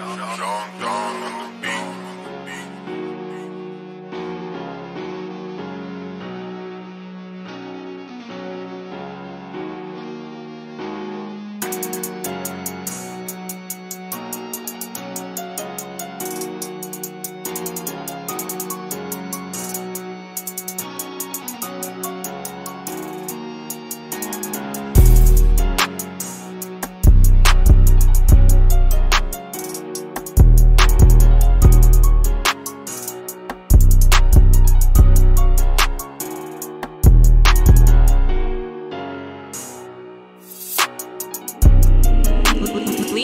Sean Don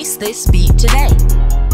Release this beat today.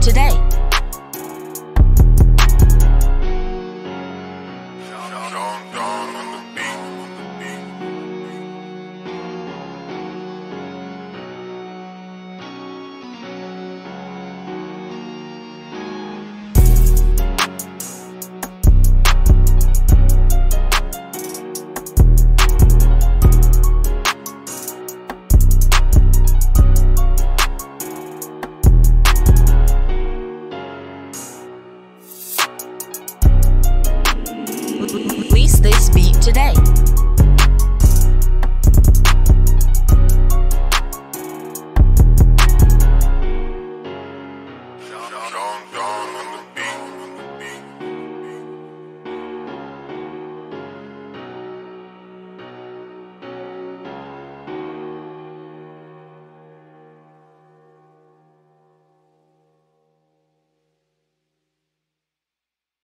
Today. they speak today.